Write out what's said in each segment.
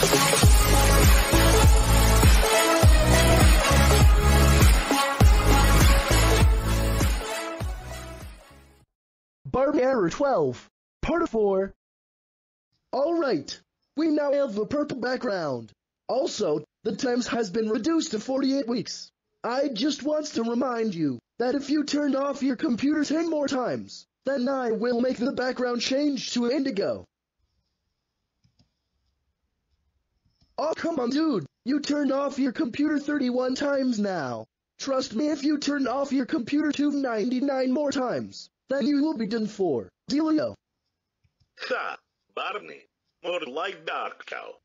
Barney Error 12, Part 4. Alright, we now have a purple background. Also, the times has been reduced to 48 weeks. I just wants to remind you that if you turned off your computer 10 more times, then I will make the background change to indigo. Oh, come on, dude. You turned off your computer 31 times now. Trust me, if you turn off your computer 299 more times, then you will be done for. Dealio. Ha! Barney. More like Dark Cow.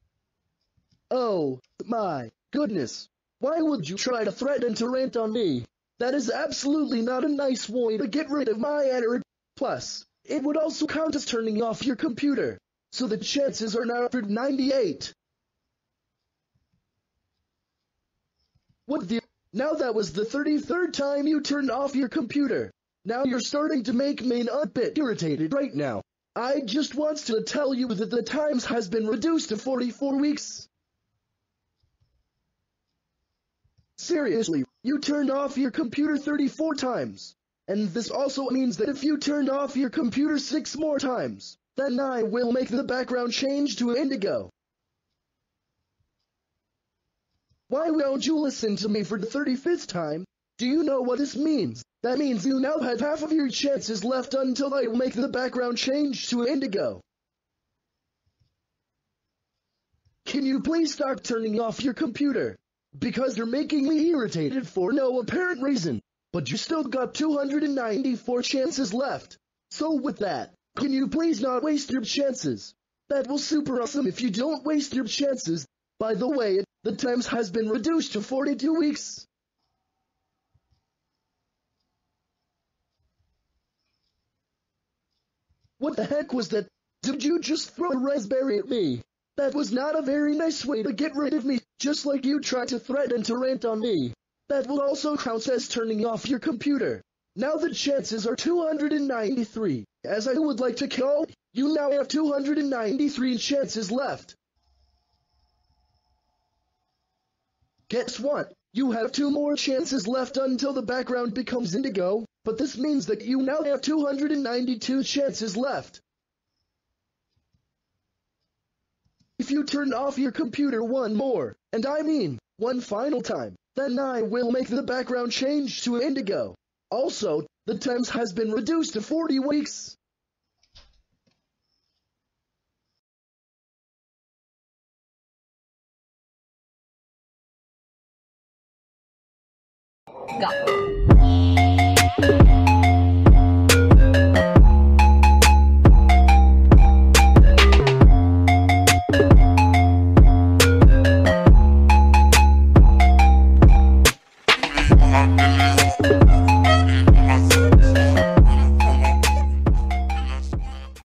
Oh, my goodness. Why would you try to threaten to rant on me? That is absolutely not a nice way to get rid of my error. Plus, it would also count as turning off your computer. So the chances are now for 98. What the? Now that was the 33rd time you turned off your computer. Now you're starting to make me a bit irritated right now. I just wants to tell you that the times has been reduced to 44 weeks. Seriously, you turned off your computer 34 times. And this also means that if you turned off your computer 6 more times, then I will make the background change to indigo. Why won't you listen to me for the 35th time? Do you know what this means? That means you now have half of your chances left until I make the background change to indigo. Can you please stop turning off your computer? Because you're making me irritated for no apparent reason. But you still got 294 chances left. So with that, can you please not waste your chances? That will super awesome if you don't waste your chances. By the way, the times has been reduced to 42 weeks. What the heck was that? Did you just throw a raspberry at me? That was not a very nice way to get rid of me, just like you tried to threaten to rant on me. That will also count as turning off your computer. Now the chances are 293. As I would like to call, you now have 293 chances left. Guess what? You have two more chances left until the background becomes indigo, but this means that you now have 292 chances left. If you turn off your computer one more, and I mean, one final time, then I will make the background change to indigo. Also, the times has been reduced to 40 weeks. go. I'm